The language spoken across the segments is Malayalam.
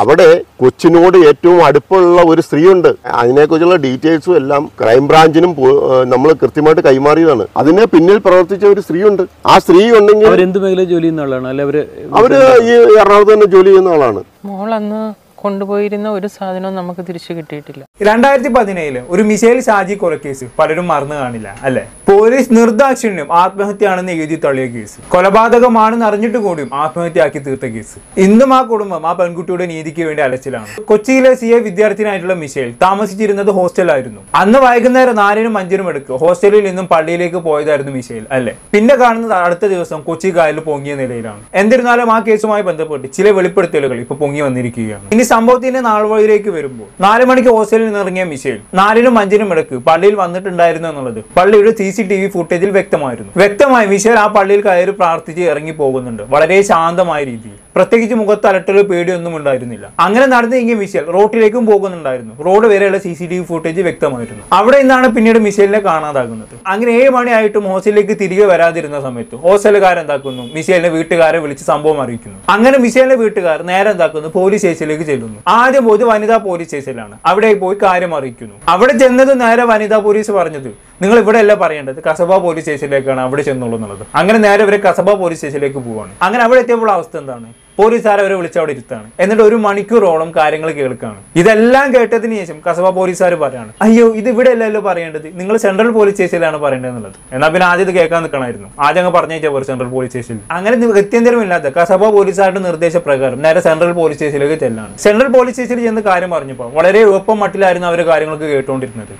അവിടെ കൊച്ചിനോട് ഏറ്റവും അടുപ്പുള്ള ഒരു സ്ത്രീയുണ്ട്. അതിനെക്കുറിച്ചുള്ള ഡീറ്റെയിൽസും എല്ലാം ക്രൈംബ്രാഞ്ചിനും നമ്മൾ കൃത്യമായിട്ട് കൈമാറിയതാണ്. അതിനെ പിന്നിൽ പ്രവർത്തിച്ച ഒരു സ്ത്രീയുണ്ട്. ആ സ്ത്രീ ഉണ്ടെങ്കിൽ അവർ അവർ ഈ എറണാകുളത്ത് തന്നെ ജോലി ചെയ്യുന്ന ആളാണ്. മോൾ അന്ന് കൊണ്ടുപോയിരുന്ന ഒരു സാധനവും നമുക്ക് തിരിച്ചു കിട്ടിയിട്ടില്ല. രണ്ടായിരത്തി പതിനേഴിൽ ഒരു മിസൈൽ ഷാജി കൊലക്കേസ് പലരും മറന്നു കാണില്ല അല്ലെ? പോലീസ് നിർദാക്ഷിണ്യം ആത്മഹത്യയാണെന്ന് എഴുതി തള്ളിയ കേസ്. കൊലപാതകമാണെന്ന് അറിഞ്ഞിട്ട് കൂടിയും ആത്മഹത്യയാക്കി തീർത്ത കേസ്. ഇന്നും ആ കുടുംബം ആ പെൺകുട്ടിയുടെ നീതിക്ക് വേണ്ടി അലച്ചിലാണ്. കൊച്ചിയിലെ സി എ വിദ്യാർത്ഥിനായിട്ടുള്ള മിസൈൽ താമസിച്ചിരുന്നത് ഹോസ്റ്റലായിരുന്നു അന്ന് വൈകുന്നേരം നാലിനും അഞ്ചിനും എടുക്ക് ഹോസ്റ്റലിൽ നിന്നും പള്ളിയിലേക്ക് പോയതായിരുന്നു മിസൈൽ അല്ലെ? പിന്നെ കാണുന്നത് അടുത്ത ദിവസം കൊച്ചി കായലിൽ പൊങ്ങിയ നിലയിലാണ്. എന്നിരുന്നാലും ആ കേസുമായി ബന്ധപ്പെട്ട് ചില വെളിപ്പെടുത്തലുകൾ ഇപ്പൊ പൊങ്ങി വന്നിരിക്കുകയാണ്. ഇനി സംഭവത്തിന്റെ നാൾവഴിയിലേക്ക് വരുമ്പോൾ നാല് മണിക്ക് ഹോസ്റ്റലിൽ നിന്ന് ഇറങ്ങിയ മിഷേൽ നാലിനും അഞ്ചിനും ഇടയ്ക്ക് പള്ളിയിൽ വന്നിട്ടുണ്ടായിരുന്നു എന്നുള്ളത് പള്ളിയുടെ സി സി ടി വി ഫുട്ടേജിൽ വ്യക്തമായിരുന്നു. വ്യക്തമായി മിഷേൽ ആ പള്ളിയിൽ കയറി പ്രാർത്ഥിച്ച് ഇറങ്ങി പോകുന്നുണ്ട്. വളരെ ശാന്തമായ രീതിയിൽ. പ്രത്യേകിച്ച് മുഖത്ത് അലട്ടലോ പേടിയൊന്നും ഉണ്ടായിരുന്നില്ല. അങ്ങനെ നടന്നെങ്കിൽ മിസൈൽ റോട്ടിലേക്കും പോകുന്നുണ്ടായിരുന്നു. റോഡ് വരെയുള്ള C C T V footage വ്യക്തമായിരുന്നു. അവിടെ നിന്നാണ് പിന്നീട് മിസൈലിനെ കാണാതാകുന്നത്. അങ്ങനെ ഏഴ് മണിയായിട്ടും ഹോസ്റ്റലിലേക്ക് തിരികെ വരാതിരുന്ന സമയത്ത് ഹോസ്റ്റലുകാർ എന്താക്കുന്നു മിസൈലിനെ വീട്ടുകാരെ വിളിച്ച് സംഭവം അറിയിക്കുന്നു. അങ്ങനെ മിസൈലിന്റെ വീട്ടുകാർ നേരെ എന്താക്കുന്നു? പോലീസ് സ്റ്റേഷനിലേക്ക് ചെല്ലുന്നു. ആദ്യം പോയത് വനിതാ പോലീസ് സ്റ്റേഷനിലാണ്. അവിടെ പോയി കാര്യം അറിയിക്കുന്നു. അവിടെ ചെന്നത് നേരെ വനിതാ പോലീസ് പറഞ്ഞത് നിങ്ങൾ ഇവിടെ അല്ല പറയേണ്ടത്. കസബ പോലീസ് സ്റ്റേഷനിലേക്കാണ് അവിടെ ചെന്നുള്ളൂ എന്നുള്ളത്. അങ്ങനെ നേരെ ഇവരെ കസബ പോലീസ് സ്റ്റേഷനിലേക്ക് പോവാണ്. അങ്ങനെ അവിടെ എത്തിയപ്പോൾ അവസ്ഥ എന്താണ്? പോലീസുകാർ അവരെ വിളിച്ച് അവിടെ ഇരുത്താണ് എന്നിട്ട് ഒരു മണിക്കൂറോളം കാര്യങ്ങൾ കേൾക്കുകയാണ്. ഇതെല്ലാം കേട്ടതിന് ശേഷം കസബ പോലീസുകാർ പറയാണ് അയ്യോ ഇത് ഇവിടെ അല്ലല്ലോ പറയേണ്ടത്. നിങ്ങൾ സെൻട്രൽ പോലീസ് സ്റ്റേഷനിലാണ് പറയേണ്ടത് എന്നുള്ളത് എന്നാൽ പിന്നെ ആദ്യം ഇത് കേൾക്കാൻ നിൽക്കണമായിരുന്നു. ആദ്യം അങ്ങ് പറഞ്ഞേച്ചാൽ പോലും സെൻട്രൽ പോലീസ് സ്റ്റേഷനിൽ. അങ്ങനെ വ്യത്യന്തരമില്ലാത്ത കസബ പോലീസുകാരുടെ നിർദ്ദേശപ്രകാരം നേരെ സെൻട്രൽ പോലീസ് സ്റ്റേഷനിലേക്ക് ചെല്ലാണ്. സെൻട്രൽ പോലീസ് സ്റ്റേഷനിൽ ചെന്ന് കാര്യം പറഞ്ഞപ്പോൾ വളരെ എളുപ്പം മട്ടിലായിരുന്നു അവർ കാര്യങ്ങളൊക്കെ കേട്ടുകൊണ്ടിരുന്നത്.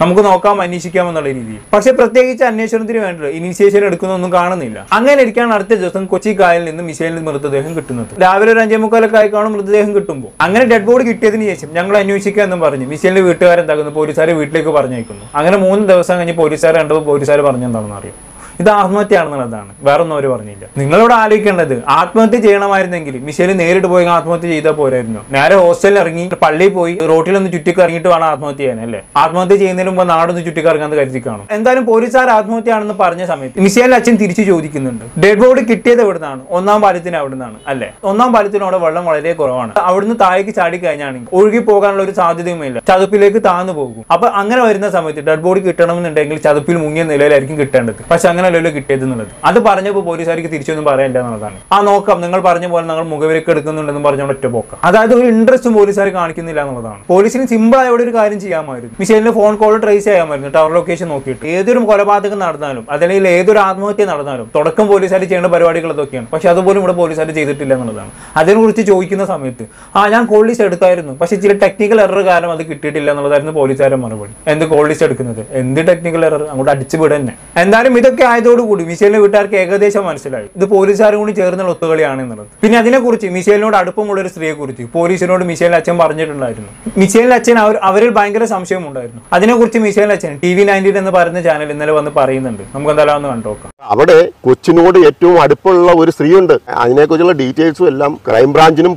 നമുക്ക് നോക്കാം അന്വേഷിക്കാം എന്നുള്ള രീതിയിൽ പക്ഷെ പ്രത്യേകിച്ച് അന്വേഷണത്തിന് വേണ്ടി ഇനീഷ്യേഷൻ എടുക്കുന്നൊന്നും കാണുന്നില്ല. അങ്ങനെ ഇരിക്കാണ് അടുത്ത ദിവസം കൊച്ചി കായലിൽ നിന്ന് മിസൈലിൽ മൃതദേഹം കിട്ടുന്നത്. രാവിലെ ഒരു അഞ്ചേ മുക്കാലൊക്കെ മൃതദേഹം കിട്ടുമ്പോൾ. അങ്ങനെ ഡെഡ് ബോഡി കിട്ടിയതിന് ശേഷം ഞങ്ങൾ അന്വേഷിക്കുക എന്നും പറഞ്ഞു. മിസൈലിന്റെ വീട്ടുകാരെന്താക്കുന്നു? പോലീസുകാരെ വീട്ടിലേക്ക് പറഞ്ഞയക്കുന്നു. അങ്ങനെ മൂന്ന് ദിവസം കഴിഞ്ഞ് പോലീസുകാരെ കണ്ടപ്പോൾ പോലീസുകാർ പറഞ്ഞെന്താണെന്ന് അറിയാം. ഇത് ആത്മഹത്യയാണെന്നുള്ളതാണ്. വേറെ ഒന്നും അവർ പറഞ്ഞില്ല. നിങ്ങളോട് ആലോചിക്കേണ്ടത് ആത്മഹത്യ ചെയ്യണമായിരുന്നെങ്കിൽ മിഷേൽ നേരിട്ട് പോയി ആത്മഹത്യ ചെയ്താൽ പോരായിരുന്നു. നേരെ ഹോസ്റ്റലിൽ ഇറങ്ങി പള്ളിയിൽ പോയി റോട്ടിലൊന്ന് ചുറ്റിക്കറങ്ങിയിട്ട് വേണം ആത്മഹത്യ ചെയ്യാൻ അല്ലേ? ആത്മഹത്യ ചെയ്യുന്നതിന് മുമ്പ് നാടൊന്ന് ചുറ്റിക്കറങ്ങാന്ന് കരുതി കാണും. എന്തായാലും പോലീസുകാർ ആത്മഹത്യയാണെന്ന് പറഞ്ഞ സമയത്ത് മിഷേലിന്റെ അച്ഛൻ തിരിച്ചു ചോദിക്കുന്നുണ്ട്. ഡെഡ് ബോഡി കിട്ടിയത് എവിടുന്നാണ്? ഒന്നാം പാലത്തിന് അവിടുന്നാണ് അല്ലേ? ഒന്നാം പാലത്തിനോട് വെള്ളം വളരെ കുറവാണ്. അവിടുന്ന് താഴേക്ക് ചാടി കഴിഞ്ഞാണെങ്കിൽ ഒഴുകി പോകാനുള്ള ഒരു സാധ്യതയുമില്ല. ചതുപ്പിലേക്ക് താന്നു പോകും. അപ്പൊ അങ്ങനെ വരുന്ന സമയത്ത് ഡെഡ് ബോഡി കിട്ടണമെന്നുണ്ടെങ്കിൽ ചതുപ്പിൽ മുങ്ങിയ നിലയിലായിരിക്കും കിട്ടേണ്ടത്. പക്ഷെ അങ്ങനെയല്ലല്ലോ കിട്ടിയത് എന്നുള്ളത് അത് പറഞ്ഞപ്പോൾ പോലീസുകാർക്ക് തിരിച്ചൊന്നും പറയാനില്ല എന്നുള്ളതാണ്. ആ നോക്കാം. നിങ്ങൾ പറഞ്ഞ പോലെ ഞങ്ങൾ മുഖവിലേക്ക് എടുക്കുന്നുണ്ടെന്ന് പറഞ്ഞ ഒറ്റ പോക്കാം. അതായത് ഒരു ഇൻട്രസ്റ്റും പോലീസുകാർ കാണിക്കുന്നില്ല എന്നുള്ളതാണ്. പോലീസിന് സിമ്പിൾ ആയ ഒരു കാര്യം ചെയ്യാമായിരുന്നു. മിഷേലിന്റെ ഫോൺ കോൾ ട്രേസ് ചെയ്യാമായിരുന്നു. ടവർ ലൊക്കേഷൻ നോക്കിയിട്ട്. ഏതൊരു കൊലപാതകം നടന്നാലും അല്ലെങ്കിൽ ഏതൊരു ആത്മഹത്യ നടന്നാലും തുടക്കം പോലീസുകാർ ചെയ്യേണ്ട പരിപാടികൾ ഇതൊക്കെയാണ് പക്ഷെ അതുപോലും ഇവിടെ പോലീസുകാർ ചെയ്തിട്ടില്ല എന്നുള്ളതാണ്. അതിനെക്കുറിച്ച് ചോദിക്കുന്ന സമയത്ത് ആ ഞാൻ കോൾ ലിസ്റ്റ് എടുത്തായിരുന്നു. പക്ഷെ ചില ടെക്നിക്കൽ എറർ കാരണം അത് കിട്ടിയിട്ടില്ല എന്നുള്ളതായിരുന്നു പോലീസുകാരുടെ മറുപടി. എന്ത് കോൾ ലിസ്റ്റ് എടുക്കുന്നത്? എന്ത് ടെക്നിക്കൽ എറർ അങ്ങോട്ട് അടിച്ചു വിടന്നെ. എന്തായാലും ഇതൊക്കെ ആയതോടുകൂടി മിഷേലിന്റെ വീട്ടുകാർക്ക് ഏകദേശം മനസ്സിലായി. ഇത് പോലീസുകാരും കൂടി ചേർന്നുള്ള ഒത്തുകളിയാണ് എന്നുള്ളത് പിന്നെ അതിനെക്കുറിച്ച് മിഷേലിനോട് അടുപ്പമുള്ള ഒരു സ്ത്രീയെ കുറിച്ച് പോലീസിനോട് മിഷേലിന്റെ അച്ഛൻ പറഞ്ഞിട്ടുണ്ടായിരുന്നു. മിഷേലിന്റെ അച്ഛൻ അവർ അവരിൽ ഭയങ്കര സംശയം ഉണ്ടായിരുന്നു. അതിനെക്കുറിച്ച് മിഷേലിന്റെ അച്ഛൻ ടി വി നയന്റീൻ എന്ന് പറയുന്ന ചാനൽ ഇന്നലെ വന്ന് പറയുന്നുണ്ട്. നമുക്ക് എന്തായാലും ഒന്ന് കണ്ടോക്കാം. അവിടെ കൊച്ചിനോട് ഏറ്റവും അടുപ്പമുള്ള ഒരു സ്ത്രീയുണ്ട്. അതിനെക്കുറിച്ചുള്ള ഡീറ്റെയിൽസും എല്ലാം ക്രൈംബ്രാഞ്ചിനും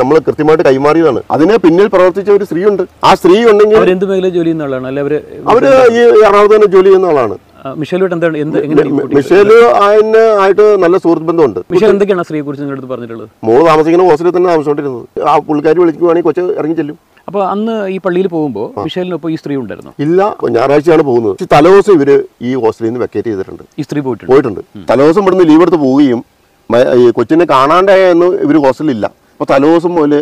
നമ്മൾ കൃത്യമായിട്ട് കൈമാറിയതാണ്. അതിനെ പിന്നിൽ പ്രവർത്തിച്ച ഒരു സ്ത്രീയുണ്ട്. ആ സ്ത്രീ ഉണ്ടെങ്കിൽ അവർ ഈ എറണാകുളത്ത് തന്നെ ജോലി ചെയ്യുന്ന ആളാണ്. മിഷേലോട്ട് എന്താണ് എന്ത്? മിഷേൽ അതിന് ആയിട്ട് നല്ല സുഹൃത്ത് ബന്ധമുണ്ട്. മിഷേൽ എന്തൊക്കെയാണ് സ്ത്രീയെ കുറിച്ച് നിങ്ങളുടെ അടുത്ത് പറഞ്ഞിട്ടുള്ളത്? മോൾ താമസിക്കുന്ന ഹോസ്റ്റലിൽ തന്നെ താമസിച്ചോണ്ടിരുന്നത് ആ പുള്ളിക്കാരി വിളിക്കുവാണെങ്കിൽ കൊച്ചു ഇറങ്ങി ചെല്ലും. അപ്പൊ അന്ന് ഈ പള്ളിയിൽ പോകുമ്പോൾ മിഷേലിനൊപ്പം ഈ സ്ത്രീ ഉണ്ടായിരുന്നു? ഇല്ല ഞായറാഴ്ചയാണ് പോകുന്നത്. തലേദിവസം ഇവർ ഈ ഹോസ്റ്റലിൽ നിന്ന് വെക്കേറ്റ് ചെയ്തിട്ടുണ്ട്. ഈ സ്ത്രീ പോയിട്ടുണ്ട്. പോയിട്ടുണ്ട്. തലേദിവസം ഇവിടുന്ന് ലീവ് എടുത്ത് പോവുകയും കൊച്ചിനെ കാണാണ്ടായെന്ന് ഇവർ ഹോസ്റ്റലിലില്ല അപ്പോൾ തലേദിവസം മുതൽ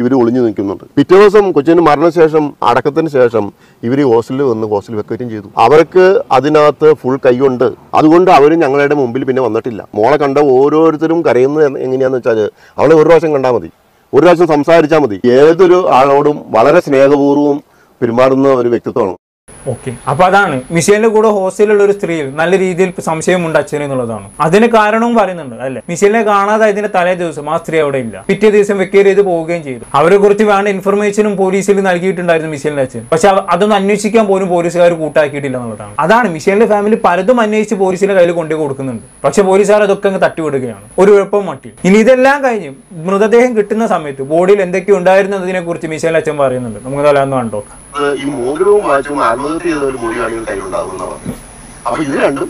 ഇവർ ഒളിഞ്ഞു നിൽക്കുന്നുണ്ട്. പിറ്റേ ദിവസം കൊച്ചിന് മരണശേഷം അടക്കത്തിന് ശേഷം ഇവർ ഹോസ്റ്റലിൽ വന്ന് ഹോസ്റ്റലിൽ വെക്കുകയും ചെയ്തു. അവർക്ക് അതിനകത്ത് ഫുൾ കൈയുണ്ട് അതുകൊണ്ട് അവർ ഞങ്ങളുടെ മുമ്പിൽ പിന്നെ വന്നിട്ടില്ല. മോളെ കണ്ട ഓരോരുത്തരും കരയുന്നത് എങ്ങനെയാണെന്ന് വെച്ചാൽ അവളെ ഒരു പ്രാവശ്യം കണ്ടാൽ മതി. ഒരു പ്രാവശ്യം സംസാരിച്ചാൽ മതി. ഏതൊരു ആളോടും വളരെ സ്നേഹപൂർവം പെരുമാറുന്ന ഒരു വ്യക്തിത്വമാണ്. ഓക്കെ. അപ്പൊ അതാണ് മിഷേലിന്റെ കൂടെ ഹോസ്റ്റലിലുള്ള ഒരു സ്ത്രീയിൽ നല്ല രീതിയിൽ സംശയമുണ്ട് അച്ഛന് എന്നുള്ളതാണ്. അതിന് കാരണവും പറയുന്നുണ്ട് അല്ലെ? മിഷേലിനെ കാണാതെ അതിന്റെ തലേ ദിവസം ആ സ്ത്രീ അവിടെ ഇല്ല. പിറ്റേ ദിവസം വെക്കേർ ചെയ്ത് പോവുകയും ചെയ്തു. അവരെ കുറിച്ച് വേണ്ട ഇൻഫർമേഷനും പോലീസിൽ നൽകിയിട്ടുണ്ടായിരുന്നു മിഷേലിന്റെ അച്ഛൻ. പക്ഷെ അതൊന്നും അന്വേഷിക്കാൻ പോലും പോലീസുകാർ കൂട്ടാക്കിയിട്ടില്ല എന്നുള്ളതാണ്. അതാണ് മിഷേലിന്റെ ഫാമിലി പലതും അന്വേഷിച്ച് പോലീസിന്റെ കയ്യിൽ കൊണ്ടു കൊടുക്കുന്നുണ്ട്. പക്ഷെ പോലീസുകാർ അതൊക്കെ അങ്ങ് തട്ടിവിടുകയാണ്. ഒരു എളുപ്പം മട്ടി ഇനി ഇതെല്ലാം കഴിഞ്ഞ് മൃതദേഹം കിട്ടുന്ന സമയത്ത് ബോഡിയിൽ എന്തൊക്കെ ഉണ്ടായിരുന്നു കുറിച്ച് മിഷേലിന്റെ അച്ഛൻ പറയുന്നുണ്ട്. നമുക്ക് തലാന്ന് കണ്ടോക്കാം ഈ മോതിരവും വാച്ചും ആത്മഹത്യ ചെയ്ത ഒരു മൊഴിയാണ് ഇത് കയ്യിലുണ്ടാകുന്നതാണ് അപ്പൊ ഇത് രണ്ടും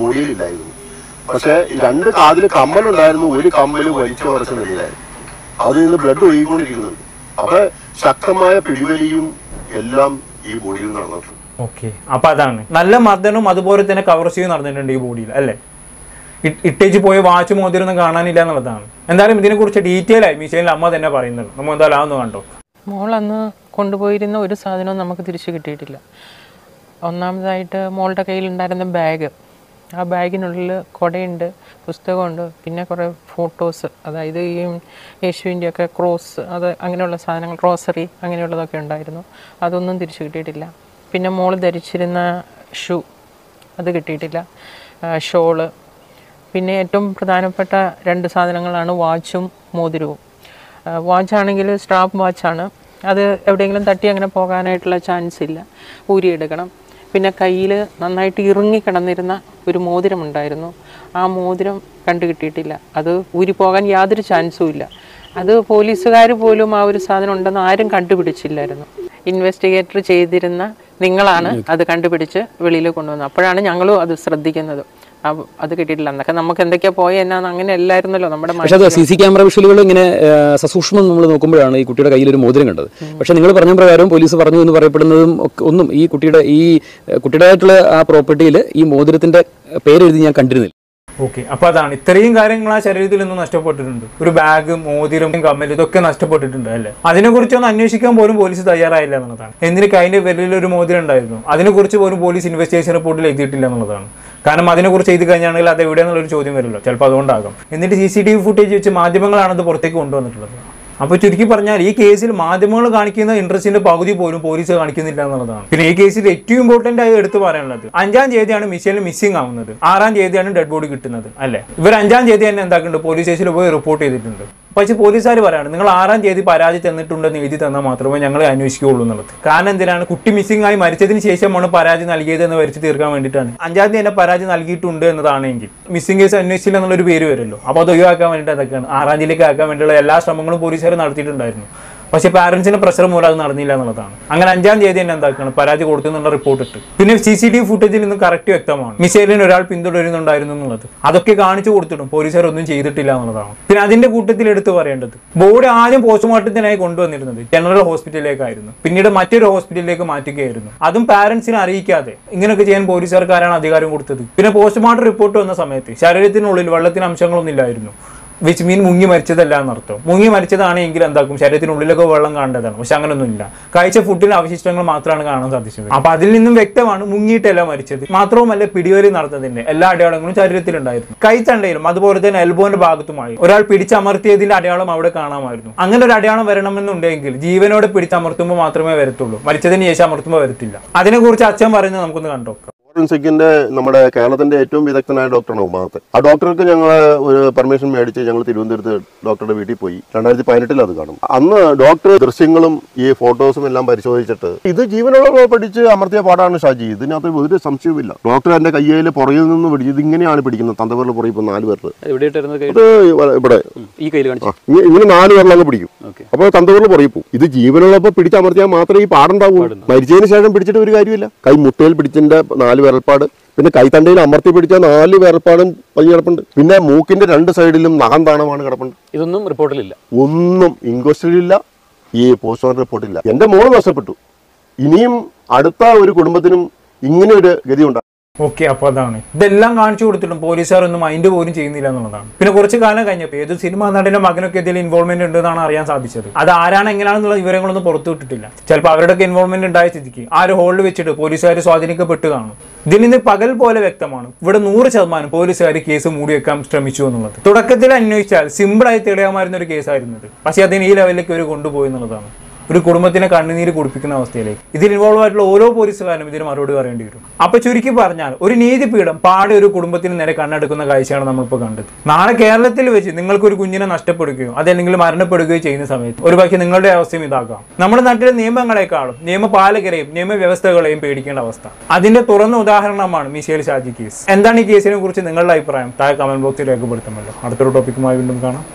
മൊഴിയിലില്ലായിരുന്നു പക്ഷെ രണ്ട് കാതിൽ കമ്മലുണ്ടായിരുന്നു ഒരു കമ്മൽ വലിച്ചു വരച്ച നിലയിലായിരുന്നു. അതിൽ നിന്ന് ബ്ലഡ് ഒഴുകിക്കൊണ്ടിരിക്കുന്നത് അപ്പൊ ശക്തമായ പിടിവലിയും എല്ലാം ഈ ബോഡിയിൽ നടന്നിട്ടുണ്ട്. ഓക്കെ. അപ്പൊ അതാണ്. നല്ല മർദ്ദനവും അതുപോലെ തന്നെ കവർ ചെയ്യും നടന്നിട്ടുണ്ട് ഈ ബോഡിയിൽ അല്ലേ? ഇട്ടേച്ച് പോയ വാച്ച് മോതിരൊന്നും കാണാനില്ല എന്നുള്ളതാണ്. എന്തായാലും ഇതിനെക്കുറിച്ച് ഡീറ്റെയിൽ ആയി മീശയിലെ അമ്മ തന്നെ പറയുന്നുള്ളൂ നമ്മൾ എന്തായാലും ആവുന്നു കണ്ടോ മോളന്ന് അന്ന് കൊണ്ടുപോയിരുന്ന ഒരു സാധനവും നമുക്ക് തിരിച്ചു കിട്ടിയിട്ടില്ല. ഒന്നാമതായിട്ട് മോളുടെ കയ്യിലുണ്ടായിരുന്ന ബാഗ്. ആ ബാഗിനുള്ളിൽ കുടയുണ്ട് പുസ്തകമുണ്ട് പിന്നെ കുറേ ഫോട്ടോസ് അതായത് ഈ യേശുവിന്റെ ഒക്കെ ക്രോസ് അത് അങ്ങനെയുള്ള സാധനങ്ങൾ ക്രോസറി അങ്ങനെയുള്ളതൊക്കെ ഉണ്ടായിരുന്നു. അതൊന്നും തിരിച്ചു കിട്ടിയിട്ടില്ല. പിന്നെ മോൾ ധരിച്ചിരുന്ന ഷൂ അത് കിട്ടിയിട്ടില്ല. ഷോൾ പിന്നെ ഏറ്റവും പ്രധാനപ്പെട്ട രണ്ട് സാധനങ്ങളാണ് വാച്ചും മോതിരവും. വാച്ചാണെങ്കിൽ സ്ട്രാപ്പ് വാച്ചാണ് അത് എവിടെയെങ്കിലും തട്ടി അങ്ങനെ പോകാനായിട്ടുള്ള ചാൻസ് ഇല്ല. ഊരിയെടുക്കണം. പിന്നെ കയ്യിൽ നന്നായിട്ട് ഇറുങ്ങി കിടന്നിരുന്ന ഒരു മോതിരമുണ്ടായിരുന്നു ആ മോതിരം കണ്ടു കിട്ടിയിട്ടില്ല. അത് ഊരി പോകാൻ യാതൊരു ചാൻസും ഇല്ല. അത് പോലീസുകാർ പോലും ആ ഒരു സാധനം ഉണ്ടെന്ന് ആരും കണ്ടുപിടിച്ചില്ലായിരുന്നു. ഇൻവെസ്റ്റിഗേറ്റർ ചെയ്തിരുന്ന നിങ്ങളാണ് അത് കണ്ടുപിടിച്ച് വെളിയിൽ കൊണ്ടുവന്നത്. അപ്പോഴാണ് ഞങ്ങളും അത് ശ്രദ്ധിക്കുന്നത്. അത് കിട്ടിയിട്ടില്ല. എന്നൊക്കെ നമുക്ക് എന്തൊക്കെയാ പോയി എന്നാന്ന് അങ്ങനെ അല്ലായിരുന്നല്ലോ നമ്മുടെ പക്ഷേ അത് സി സി ക്യാമറ വിഷലുകൾ ഇങ്ങനെ സസൂക്ഷ്മം നമ്മൾ നോക്കുമ്പോഴാണ് ഈ കുട്ടിയുടെ കയ്യിൽ ഒരു മോതിരം കണ്ടത്. പക്ഷെ നിങ്ങൾ പറഞ്ഞ പ്രകാരം പോലീസ് പറഞ്ഞു എന്ന് പറയപ്പെടുന്നതും ഒന്നും ഈ കുട്ടിയുടെ ഈ കുട്ടിയുടേതായിട്ടുള്ള ആ പ്രോപ്പർട്ടിയിൽ ഈ മോതിരത്തിന്റെ പേരെഴുതി ഞാൻ കണ്ടിരുന്നില്ല. ഓക്കെ. അപ്പൊ അതാണ്. ഇത്രയും കാര്യങ്ങൾ ആ ശരീരത്തിൽ നിന്ന് നഷ്ടപ്പെട്ടിട്ടുണ്ട്. ഒരു ബാഗ് മോതിരം കമ്മൽ ഇതൊക്കെ നഷ്ടപ്പെട്ടിട്ടുണ്ട് അല്ലേ? അതിനെക്കുറിച്ചൊന്നും അന്വേഷിക്കാൻ പോലും പോലീസ് തയ്യാറായില്ല എന്നുള്ളതാണ്. എന്തിനൊക്കെ കൈന്റെ വിരലിൽ ഒരു മോതിരം ഉണ്ടായിരുന്നു. അതിനെക്കുറിച്ച് പോലും പോലീസ് ഇൻവെസ്റ്റിഗേഷൻ റിപ്പോർട്ടിൽ എഴുതിയിട്ടില്ല എന്നുള്ളതാണ്. കാരണം അതിനെക്കുറിച്ച് എഴുതി കഴിഞ്ഞാണെങ്കിൽ അത് എവിടെയെന്നുള്ളൊരു ചോദ്യം വരുമല്ലോ. ചിലപ്പോൾ അതുകൊണ്ടാകും. എന്നിട്ട് C C T V footage വെച്ച് മാധ്യമങ്ങളാണ് അത് പുറത്തേക്ക് കൊണ്ടുവന്നിട്ടുള്ളത്. അപ്പോൾ ചുരുക്കി പറഞ്ഞാൽ ഈ കേസിൽ മാധ്യമങ്ങൾ കാണിക്കുന്ന ഇൻട്രസ്റ്റിന്റെ പകുതി പോലും പോലീസ് കാണിക്കുന്നില്ല എന്നുള്ളതാണ്. പിന്നെ ഈ കേസിൽ ഏറ്റവും ഇമ്പോർട്ടന്റ് ആയി എടുത്തു പറയാനുള്ളത് അഞ്ചാം തീയതിയാണ് മിഷേൽ മിസ്സിംഗ് ആവുന്നത്. ആറാം തീയതിയാണ് ഡെഡ് ബോഡി കിട്ടുന്നത് അല്ലേ? ഇവർ അഞ്ചാം തീയതി തന്നെ എന്താക്കുന്നുണ്ട്? പോലീസ് സ്റ്റേഷനിൽ പോയി റിപ്പോർട്ട് ചെയ്തിട്ടുണ്ട്. പക്ഷേ പോലീസുകാർ പറയാണ് നിങ്ങൾ ആറാം തീയതി പരാതി തന്നിട്ടുണ്ടെന്ന് എഴുതി തന്നാൽ മാത്രമേ ഞങ്ങൾ അന്വേഷിക്കുകയുള്ളൂ എന്നുള്ളത്. കാരണം എന്തിനാണ്? കുട്ടി മിസ്സിംഗ് ആയി മരിച്ചതിന് ശേഷമാണ് പരാതി നൽകിയത് എന്ന് വരച്ച് തീർക്കാൻ വേണ്ടിയിട്ടാണ്. അഞ്ചാം തീയതി തന്നെ പരാതി നൽകിയിട്ടുണ്ട് എന്നതാണെങ്കിൽ മിസ്സിംഗ് കേസ് അന്വേഷിച്ചില്ല എന്നുള്ളൊരു പേര് വരുമല്ലോ. അപ്പോൾ അത് ഒഴിവാക്കാൻ വേണ്ടിയിട്ട് അതൊക്കെയാണ്. ആറാം തീയതിയിലേക്ക് ആക്കാൻ വേണ്ടിയുള്ള എല്ലാ ശ്രമങ്ങളും പോലീസുകാർ നടത്തിയിട്ടുണ്ടായിരുന്നു. പക്ഷേ പാരൻസിന്റെ പ്രഷർ മൂലം അത് നടന്നില്ല എന്നുള്ളതാണ്. അങ്ങനെ അഞ്ചാം തീയതി തന്നെ എന്താക്കണം? പരാതി കൊടുത്തു എന്നുള്ള റിപ്പോർട്ട് ഇട്ട്. പിന്നെ സി സി ടി വി ഫുട്ടേജിൽ നിന്ന് കറക്റ്റ് വ്യക്തമാണ്. മിസൈലിന് ഒരാൾ പിന്തുടരുന്നുണ്ടായിരുന്നു എന്നുള്ളത്. അതൊക്കെ കാണിച്ചു കൊടുത്തിട്ടും പോലീസുകാർ ഒന്നും ചെയ്തിട്ടില്ല എന്നുള്ളതാണ്. പിന്നെ അതിന്റെ കൂട്ടത്തിൽ എടുത്തു പറയേണ്ടത് ബോഡി ആദ്യം പോസ്റ്റ്മോർട്ടത്തിനായി കൊണ്ടുവന്നിരുന്നത് ജനറൽ ഹോസ്പിറ്റലിലേക്കായിരുന്നു പിന്നീട് മറ്റൊരു ഹോസ്പിറ്റലിലേക്ക് മാറ്റുകയായിരുന്നു. അതും പാരന്റ്സിനെ അറിയിക്കാതെ ഇങ്ങനെയൊക്കെ ചെയ്യാൻ പോലീസുകാർക്കാരാണ് അധികാരം കൊടുത്തത്. പിന്നെ പോസ്റ്റ്മോർട്ടം റിപ്പോർട്ട് വന്ന സമയത്ത് ശരീരത്തിനുള്ളിൽ വെള്ളത്തിന് അംശങ്ങളൊന്നും ഇല്ലായിരുന്നു. വിച്ച് മീൻ മുങ്ങി മരിച്ചതല്ല എന്നർത്ഥം. മുങ്ങി മരിച്ചതാണെങ്കിൽ എന്താക്കും? ശരീരത്തിനുള്ളിലൊക്കെ വെള്ളം കാണേണ്ടതാണ് പക്ഷെ അങ്ങനൊന്നും ഇല്ല കഴിച്ച ഫുഡിന്റെ അവശിഷ്ടങ്ങൾ മാത്രമാണ് കാണാൻ സാധിച്ചത്. അപ്പൊ അതിൽ നിന്നും വ്യക്തമാണ് മുങ്ങിയിട്ടല്ല മരിച്ചത്. മാത്രവുമല്ല പിടിവലി നടന്നതിന്റെ എല്ലാ അടയാളങ്ങളും ശരീരത്തിലുണ്ടായിരുന്നു. കൈത്തണ്ടയിലും അതുപോലെ തന്നെ എൽബോന്റെ ഭാഗത്തുമായി ഒരാൾ പിടിച്ചമർത്തിയതിന്റെ അടയാളം അവിടെ കാണാമായിരുന്നു. അങ്ങനെ ഒരു അടയാളം വരണമെന്നുണ്ടെങ്കിൽ ജീവനോടെ പിടിച്ചമർത്തുമ്പോൾ മാത്രമേ വരത്തുള്ളൂ. മരിച്ചതിന് ശേഷം അമർത്തുമ്പോൾ വരത്തില്ല. അതിനെക്കുറിച്ച് അച്ഛൻ പറയുന്നത് നമുക്കൊന്ന് കണ്ടോക്കാം. ഫോറൻസിക്കിന്റെ നമ്മുടെ കേരളത്തിന്റെ ഏറ്റവും വിദഗ്ധനായ ഡോക്ടറാണ് ഉമാത്തെ ആ ഡോക്ടർക്ക് ഞങ്ങൾ ഒരു പെർമിഷൻ മേടിച്ച് ഞങ്ങൾ തിരുവനന്തപുരത്ത് ഡോക്ടറുടെ വീട്ടിൽ പോയി. രണ്ടായിരത്തി പതിനെട്ടിൽ അത് കാണും. അന്ന് ഡോക്ടർ ദൃശ്യങ്ങളും ഈ ഫോട്ടോസും എല്ലാം പരിശോധിച്ചിട്ട് ഇത് ജീവനുള്ള പഠിച്ച് അമർത്തിയ പാടാണ് ഷാജി. ഇതിനകത്ത് ഒരു സംശയവുമില്ല. ഡോക്ടർ എന്റെ കയ്യിൽ പുറകിൽ നിന്ന് പിടിച്ച് ഇതിങ്ങനെയാണ് പിടിക്കുന്നത്. തന്തപുരം പുറകിൽ ഇപ്പൊ നാല് പേർ ഇത് ഇവിടെ. ഇങ്ങനെ നാല് പേരിലങ്ങ് പിടിക്കും. അപ്പോൾ തന്തപേരിൽ പുറകിൽ പോകും. ഇത് ജീവനുള്ളപ്പോൾ പിടിച്ചമർത്തിയാൽ മാത്രമേ ഈ പാടുണ്ടാവൂ മരിച്ചതിന് ശേഷം പിടിച്ചിട്ട് ഒരു കാര്യമില്ല. കൈ മുട്ടയിൽ പിടിച്ചതിന്റെ നാല് വിരൽപ്പാട് പിന്നെ കൈത്തണ്ടയിൽ അമർത്തി പിടിച്ച നാല് വിരൽപ്പാടും പതിഞ്ഞ് കിടപ്പുണ്ട്. പിന്നെ മൂക്കിന്റെ രണ്ട് സൈഡിലും നഖം താണമാണ് കിടപ്പുണ്ട്. ഇതൊന്നും റിപ്പോർട്ടിലില്ല. ഒന്നും ഇൻക്വസ്റ്റിലില്ല ഈ പോസ്റ്റ്മോർട്ടം റിപ്പോർട്ടില്ല എന്റെ മോൾ നഷ്ടപ്പെട്ടു ഇനിയും അടുത്ത ഒരു കുടുംബത്തിനും ഇങ്ങനെ ഒരു ഗതി ഉണ്ടാകും ഓക്കെ അപ്പോൾ അതാണ്. ഇതെല്ലാം കാണിച്ചു കൊടുത്തിട്ടും പോലീസുകാർ ഒന്നും മൈൻഡ് പോലും ചെയ്യുന്നില്ല എന്നുള്ളതാണ്. പിന്നെ കുറച്ച് കാലം കഴിഞ്ഞപ്പോൾ ഏത് സിനിമ നടന്റെ മകനൊക്കെ ഇതിൽ ഇൻവോൾവ്മെന്റ് ഉണ്ടെന്നാണ് അറിയാൻ സാധിച്ചത്. അത് ആരാണ് എങ്ങനെയാണെന്നുള്ള വിവരങ്ങളൊന്നും പുറത്തു വിട്ടിട്ടില്ല ചിലപ്പോൾ അവരുടെയൊക്കെ ഇൻവോൾവ്മെന്റ് ഉണ്ടായ സ്ഥിതിക്ക്. ആ ഒരു ഹോളിൽ വെച്ചിട്ട് പോലീസുകാർ സ്വാധീനിക്കപ്പെട്ടു കാണും. ഇതിൽ പകൽ പോലെ വ്യക്തമാണ്. ഇവിടെ നൂറ് ശതമാനം പോലീസുകാർ കേസ് മൂടിവെക്കാൻ ശ്രമിച്ചു എന്നുള്ളത്. തുടക്കത്തിൽ അന്വേഷിച്ചാൽ സിമ്പിളായി തെളിയാമായിരുന്ന ഒരു കേസായിരുന്നത് പക്ഷേ അതിന് ഈ ലെവലിലേക്ക് ഇവർ കൊണ്ടുപോയി എന്നുള്ളതാണ്. ഒരു കുടുംബത്തിനെ കണ്ണുനീര് കുടിപ്പിക്കുന്ന അവസ്ഥയിലേക്ക്. ഇതിൽ ഇൻവോൾവ് ആയിട്ടുള്ള ഓരോ പോലീസുകാരനും ഇതിന് മറുപടി പറയേണ്ടി വരും. അപ്പൊ ചുരുക്കി പറഞ്ഞാൽ ഒരു നീതിപീഠം പാടെ ഒരു കുടുംബത്തിന് നേരെ കണ്ണെടുക്കുന്ന കാഴ്ചയാണ് നമ്മളിപ്പോൾ കണ്ടത്. നാളെ കേരളത്തിൽ വെച്ച് നിങ്ങൾക്ക് ഒരു കുഞ്ഞിനെ നഷ്ടപ്പെടുകയോ അതല്ലെങ്കിൽ മരണപ്പെടുകയോ ചെയ്യുന്ന സമയത്ത് ഒരു പക്ഷേ നിങ്ങളുടെ അവസ്ഥയും ഇതാക്കാം നമ്മുടെ നാട്ടിലെ നിയമങ്ങളെക്കാളും നിയമപാലകരെയും നിയമവ്യവസ്ഥകളെയും പേടിക്കേണ്ട അവസ്ഥ. അതിന്റെ തുറന്ന ഉദാഹരണമാണ് മിഷേൽ ഷാജി കേസ് എന്താണ് ഈ കേസിനെ കുറിച്ച് നിങ്ങളുടെ അഭിപ്രായം? താഴെ കമന്റ് ബോക്സിൽ രേഖപ്പെടുത്തുമല്ലോ. അടുത്തൊരു ടോപ്പിക്കുമായി വീണ്ടും കാണാം.